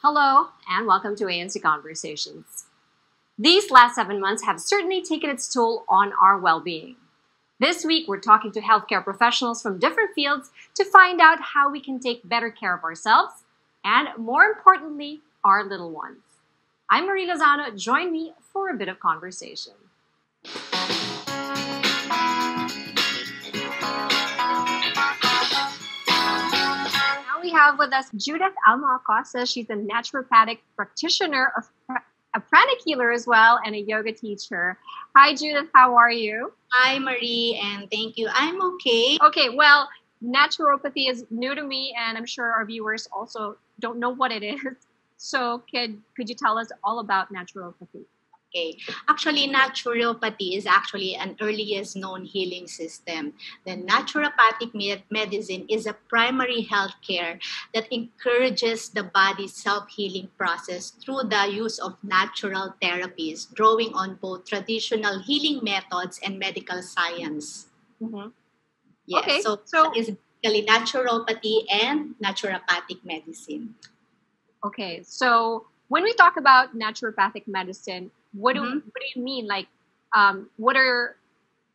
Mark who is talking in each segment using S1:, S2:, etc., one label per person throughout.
S1: Hello, and welcome to ANC Conversations. These last seven months have certainly taken its toll on our well being. This week, we're talking to healthcare professionals from different fields to find out how we can take better care of ourselves and, more importantly, our little ones. I'm Marie Lozano. Join me for a bit of conversation. We have with us Judith Alma Acosta. She's a naturopathic practitioner, a pranic healer as well, and a yoga teacher. Hi, Judith. How are you?
S2: Hi, Marie, and thank you. I'm okay.
S1: Okay, well, naturopathy is new to me, and I'm sure our viewers also don't know what it is. So, could could you tell us all about naturopathy?
S2: Okay. Actually, naturopathy is actually an earliest known healing system. The naturopathic medicine is a primary health care that encourages the body's self-healing process through the use of natural therapies, drawing on both traditional healing methods and medical science.
S1: Mm-hmm.
S2: Yes,
S1: okay,
S2: so,
S1: so
S2: it's basically naturopathy and naturopathic medicine.
S1: Okay, so when we talk about naturopathic medicine, what do mm-hmm. what do you mean? Like, um, what are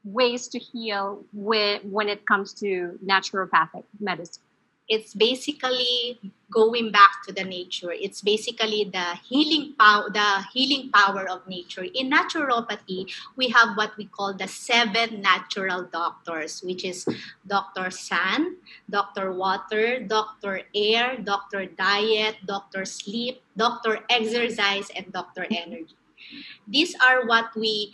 S1: ways to heal when when it comes to naturopathic medicine?
S2: it's basically going back to the nature it's basically the healing power the healing power of nature in naturopathy we have what we call the seven natural doctors which is dr sun dr water dr air dr diet dr sleep dr exercise and dr energy these are what we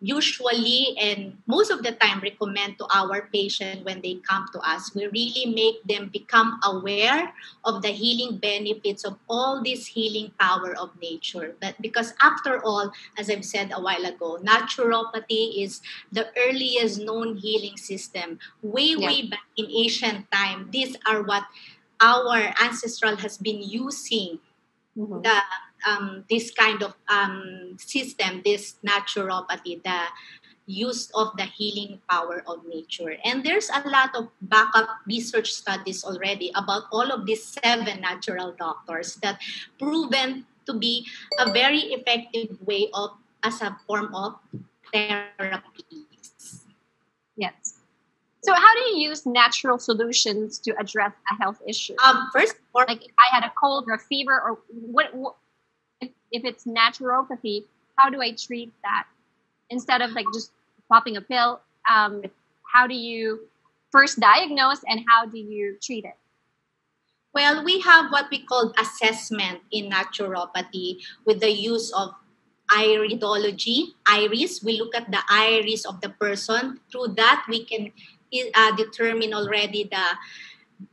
S2: usually and most of the time recommend to our patient when they come to us we really make them become aware of the healing benefits of all this healing power of nature but because after all as i've said a while ago naturopathy is the earliest known healing system way yeah. way back in ancient time these are what our ancestral has been using mm-hmm. the um, this kind of um, system, this naturopathy, the use of the healing power of nature. And there's a lot of backup research studies already about all of these seven natural doctors that proven to be a very effective way of as a form of therapy.
S1: Yes. So, how do you use natural solutions to address a health issue?
S2: Um, first,
S1: or like if I had a cold or a fever, or what, what if, if it's naturopathy, how do I treat that instead of like just popping a pill? Um, how do you first diagnose and how do you treat it?
S2: Well, we have what we call assessment in naturopathy with the use of iridology, iris. We look at the iris of the person. Through that, we can uh, determine already the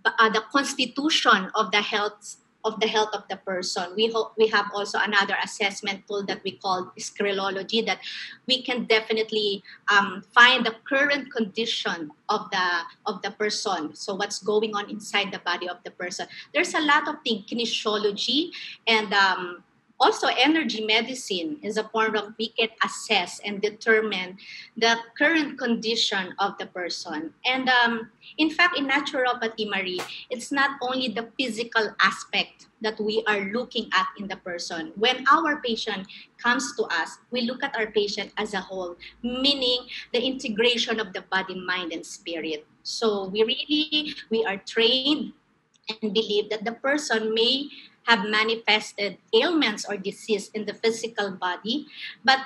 S2: uh, the constitution of the health of the health of the person. We hope we have also another assessment tool that we call sclerology that we can definitely um, find the current condition of the of the person. So what's going on inside the body of the person. There's a lot of things, kinesiology and um, also energy medicine is a form of we can assess and determine the current condition of the person. And um, in fact in naturopathy marie it's not only the physical aspect that we are looking at in the person. When our patient comes to us we look at our patient as a whole meaning the integration of the body mind and spirit. So we really we are trained and believe that the person may have manifested ailments or disease in the physical body. But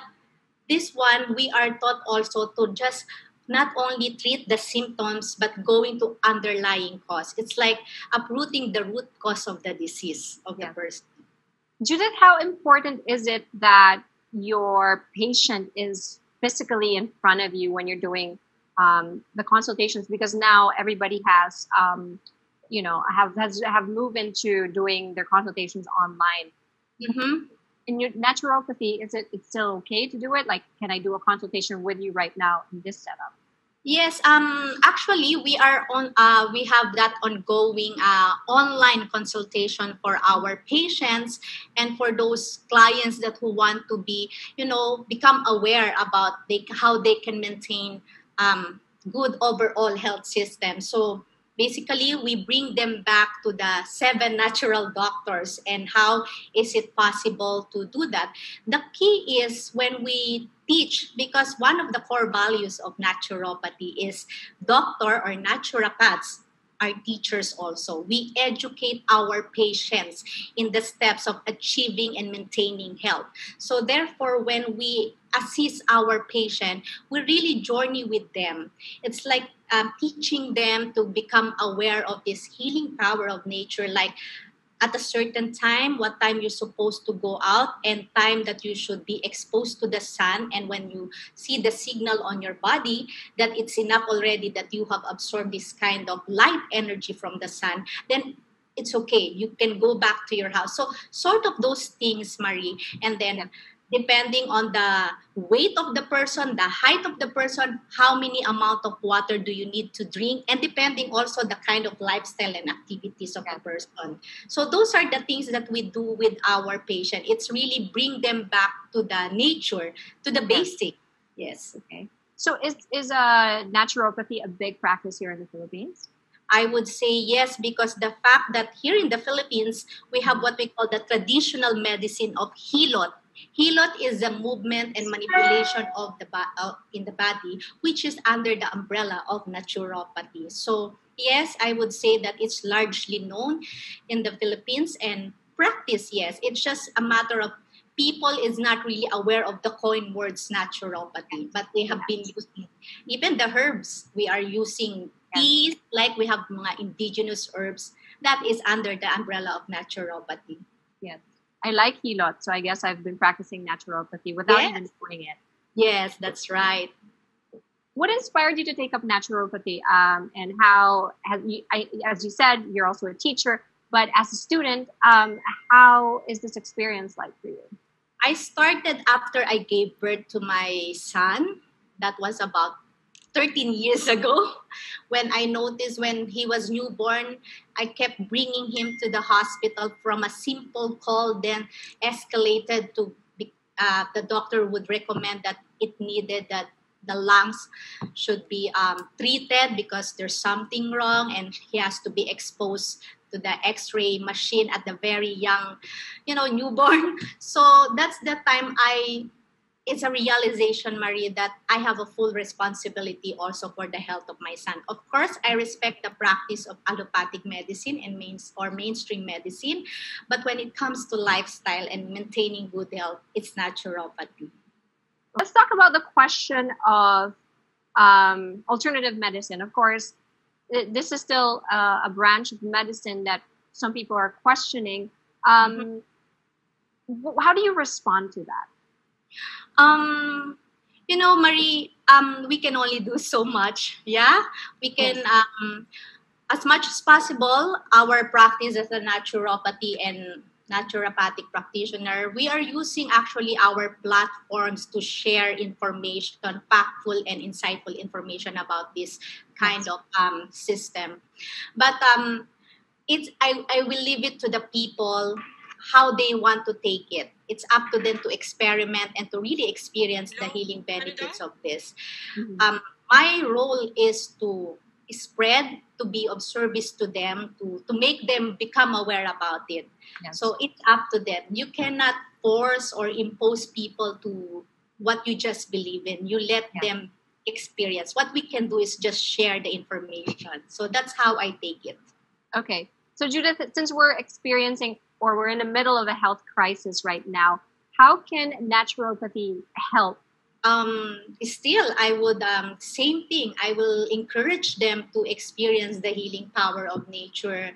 S2: this one, we are taught also to just not only treat the symptoms but going to underlying cause. It's like uprooting the root cause of the disease of yeah. the person.
S1: Judith, how important is it that your patient is physically in front of you when you're doing um, the consultations? Because now everybody has um, you know have has have moved into doing their consultations online.
S2: Mm-hmm.
S1: In your naturopathy, is it it's still okay to do it? Like, can I do a consultation with you right now in this setup?
S2: Yes, um, actually, we are on. Uh, we have that ongoing uh, online consultation for our patients and for those clients that who want to be, you know, become aware about they, how they can maintain um, good overall health system. So basically we bring them back to the seven natural doctors and how is it possible to do that the key is when we teach because one of the core values of naturopathy is doctor or naturopaths are teachers also. We educate our patients in the steps of achieving and maintaining health. So, therefore, when we assist our patient, we really journey with them. It's like um, teaching them to become aware of this healing power of nature, like at a certain time what time you're supposed to go out and time that you should be exposed to the sun. And when you see the signal on your body that it's enough already that you have absorbed this kind of light energy from the sun then it's okay. You can go back to your house. So sort of those things marie. And then depending on the weight of the person, the height of the person, how many amount of water do you need to drink, and depending also the kind of lifestyle and activities of the person. So those are the things that we do with our patient. It's really bring them back to the nature, to the basic. Yes.
S1: Okay. So is is uh, naturopathy a big practice here in the Philippines?
S2: I would say yes, because the fact that here in the Philippines, we have what we call the traditional medicine of hilot, Hilot is a movement and manipulation of the uh, in the body, which is under the umbrella of naturopathy. So yes, I would say that it's largely known in the Philippines and practice. Yes, it's just a matter of people is not really aware of the coin words naturopathy, but they have been using even the herbs we are using these like we have mga indigenous herbs that is under the umbrella of naturopathy.
S1: Yes. I like Hilot, so I guess I've been practicing naturopathy without yes. even knowing it.
S2: Yes, that's right.
S1: What inspired you to take up naturopathy, um, and how has you, I, as you said, you're also a teacher, but as a student, um, how is this experience like for you?
S2: I started after I gave birth to my son. That was about 13 years ago when I noticed when he was newborn, I kept bringing him to the hospital from a simple call, then escalated to uh, the doctor would recommend that it needed that the lungs should be um, treated because there's something wrong and he has to be exposed to the x-ray machine at the very young you know newborn. So that's the time i it's a realization, Marie, that I have a full responsibility also for the health of my son. Of course, I respect the practice of allopathic medicine and mains or mainstream medicine, but when it comes to lifestyle and maintaining good health, it's naturopathy.
S1: Let's talk about the question of um, alternative medicine. Of course, this is still uh, a branch of medicine that some people are questioning. Um, mm-hmm. How do you respond to that?
S2: Um you know marie um we can only do so much. Yeah? We can um as much as possible our practice as a naturopathy and naturopathic practitioner we are using actually our platforms to share information factful and insightful information about this kind of um, system. But um it's I, I will leave it to the people how they want to take it. It's up to them to experiment and to really experience the healing benefits of this. Mm-hmm. Um, my role is to spread, to be of service to them, to, to make them become aware about it. Yes. So it's up to them. You cannot force or impose people to what you just believe in. You let yeah. them experience. What we can do is just share the information. So that's how I take it.
S1: Okay. So Judith, since we're experiencing or we're in the middle of a health crisis right now, how can naturopathy help?
S2: Um, still, I would um, same thing. I will encourage them to experience the healing power of nature,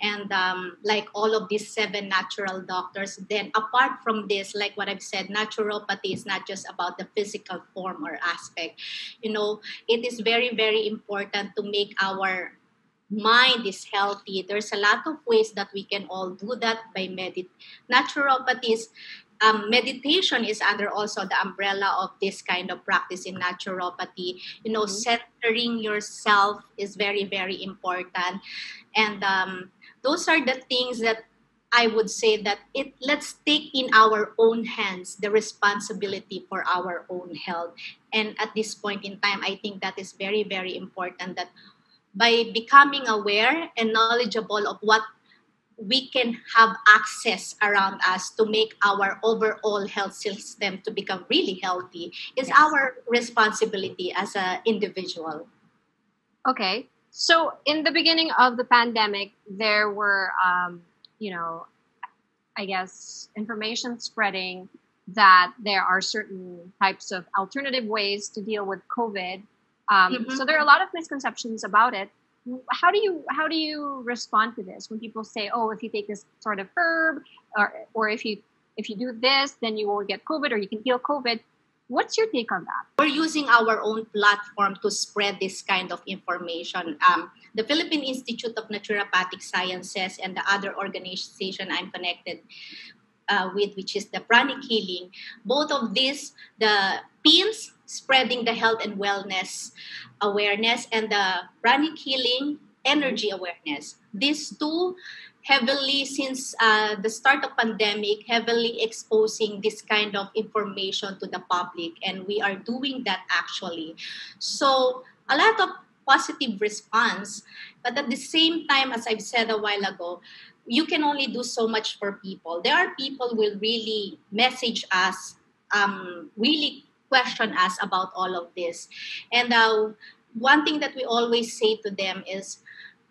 S2: and um, like all of these seven natural doctors. Then, apart from this, like what I've said, naturopathy is not just about the physical form or aspect. You know, it is very very important to make our mind is healthy. There's a lot of ways that we can all do that by medit. Naturopathies, um, meditation is under also the umbrella of this kind of practice in naturopathy. You know, mm-hmm. centering yourself is very, very important. And um, those are the things that I would say that it let's take in our own hands the responsibility for our own health. And at this point in time, I think that is very, very important that by becoming aware and knowledgeable of what we can have access around us to make our overall health system to become really healthy is yes. our responsibility as an individual.
S1: Okay. So in the beginning of the pandemic there were um, you know i guess information spreading that there are certain types of alternative ways to deal with covid um, mm-hmm. so there are a lot of misconceptions about it. How do you how do you respond to this? When people say oh if you take this sort of herb or or if you if you do this then you won't get covid or you can heal covid what's your take on that?
S2: We're using our own platform to spread this kind of information. Um, the philippine institute of naturopathic sciences and the other organization i'm connected uh, with which is the pranic healing both of these the pins spreading the health and wellness awareness and the pranic healing energy awareness. These two heavily since uh, the start of pandemic heavily exposing this kind of information to the public and we are doing that actually so a lot of positive response but at the same time as i've said a while ago you can only do so much for people there are people will really message us um, really question us about all of this. And uh, one thing that we always say to them is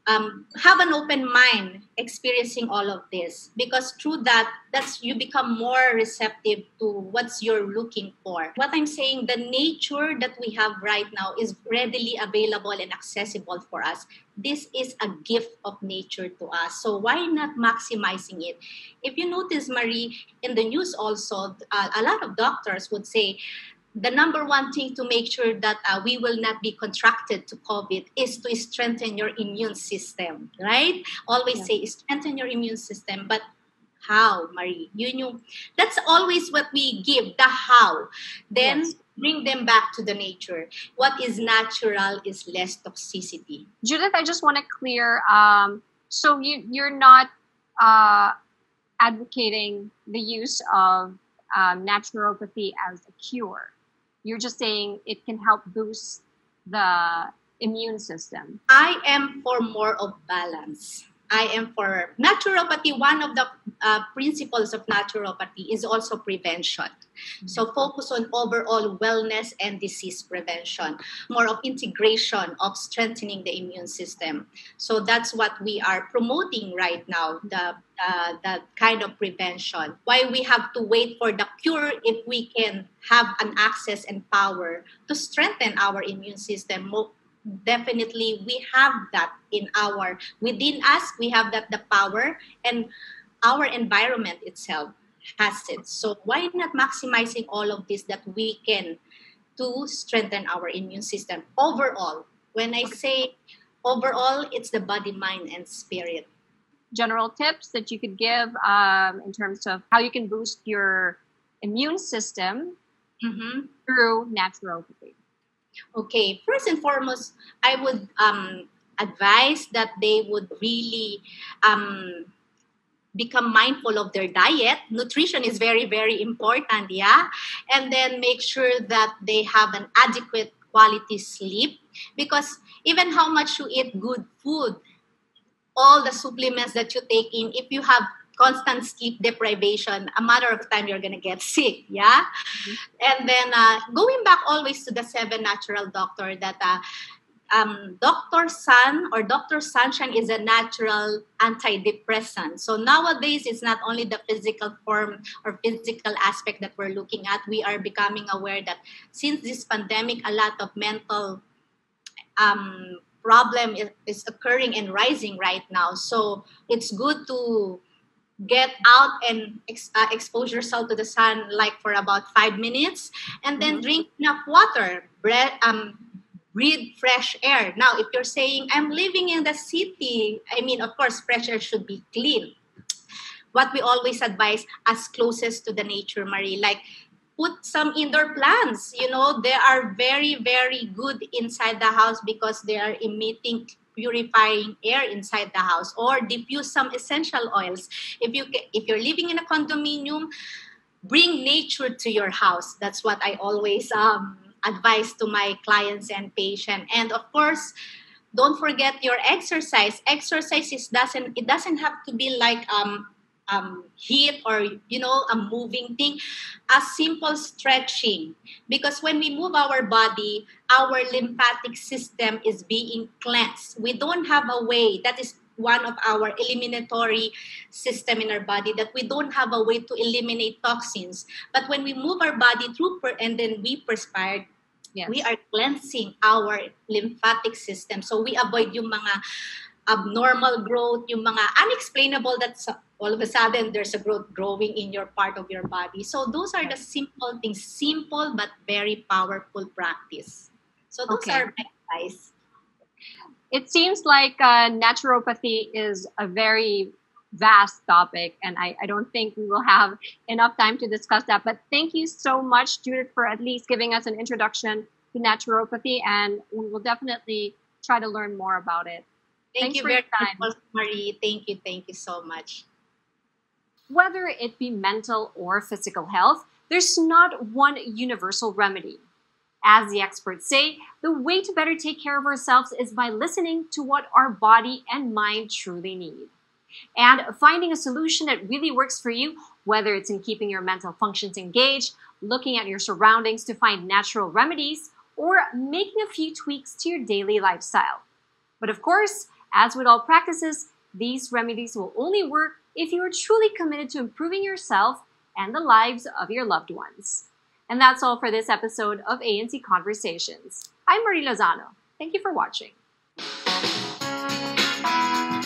S2: um, have an open mind experiencing all of this. Because through that that's you become more receptive to what's you're looking for. What i'm saying the nature that we have right now is readily available and accessible for us. This is a gift of nature to us. So why not maximizing it? If you notice marie in the news also uh, a lot of doctors would say the number one thing to make sure that uh, we will not be contracted to COVID is to strengthen your immune system, right? Always yeah. say strengthen your immune system, but how, Marie? You know, that's always what we give the how. Then yes. bring them back to the nature. What is natural is less toxicity.
S1: Judith, I just want to clear. Um, so you you're not uh, advocating the use of um, naturopathy as a cure you're just saying it can help boost the immune system.
S2: I am for more of balance. I am for naturopathy. One of the uh, principles of naturopathy is also prevention. So focus on overall wellness and disease prevention, more of integration of strengthening the immune system. So that's what we are promoting right now, the uh, that kind of prevention. Why we have to wait for the cure if we can have an access and power to strengthen our immune system definitely we have that in our within us we have that the power and our environment itself has it. So why not maximizing all of this that we can to strengthen our immune system? Overall when i say overall it's the body mind and spirit.
S1: General tips that you could give um, in terms of how you can boost your immune system mm-hmm. through naturopathy
S2: Okay, first and foremost, I would um, advise that they would really um, become mindful of their diet. Nutrition is very, very important, yeah? And then make sure that they have an adequate quality sleep because even how much you eat good food, all the supplements that you take in, if you have constant sleep deprivation, a matter of time you're gonna get sick. Yeah, mm-hmm. and then uh, going back always to the seven natural doctor that. Uh, um, Dr. Sun or Dr. Sunshine is a natural antidepressant. So nowadays, it's not only the physical form or physical aspect that we're looking at. We are becoming aware that since this pandemic, a lot of mental um, problem is, is occurring and rising right now. So it's good to get out and ex- uh, expose yourself to the sun like for about five minutes and then mm-hmm. drink enough water breath, um, breathe fresh air. Now if you're saying i'm living in the city i mean of course fresh air should be clean. What we always advise as closest to the nature marie like put some indoor plants. You know they are very very good inside the house because they are emitting purifying air inside the house or diffuse some essential oils. If you if you're living in a condominium bring nature to your house. That's what i always um, advise to my clients and patients and of course don't forget your exercise. Exercise is doesn't it doesn't have to be like um um, heat or you know a moving thing a simple stretching. Because when we move our body our lymphatic system is being cleansed. We don't have a way that is one of our eliminatory system in our body that we don't have a way to eliminate toxins. But when we move our body through per- and then we perspire yes. we are cleansing our lymphatic system. So we avoid yung mga abnormal growth, yung mga unexplainable that all of a sudden there's a growth growing in your part of your body. So those are the simple things, simple but very powerful practice. So those okay. are my advice.
S1: It seems like uh, naturopathy is a very vast topic, and I, I don't think we will have enough time to discuss that. But thank you so much, Judith, for at least giving us an introduction to naturopathy, and we will definitely try to learn more about it.
S2: Thank Thanks you very much, Marie. Thank you. Thank you so much.
S1: Whether it be mental or physical health, there's not one universal remedy. As the experts say, the way to better take care of ourselves is by listening to what our body and mind truly need. And finding a solution that really works for you, whether it's in keeping your mental functions engaged, looking at your surroundings to find natural remedies, or making a few tweaks to your daily lifestyle. But of course, as with all practices, these remedies will only work if you are truly committed to improving yourself and the lives of your loved ones. And that's all for this episode of ANC Conversations. I'm Marie Lozano. Thank you for watching.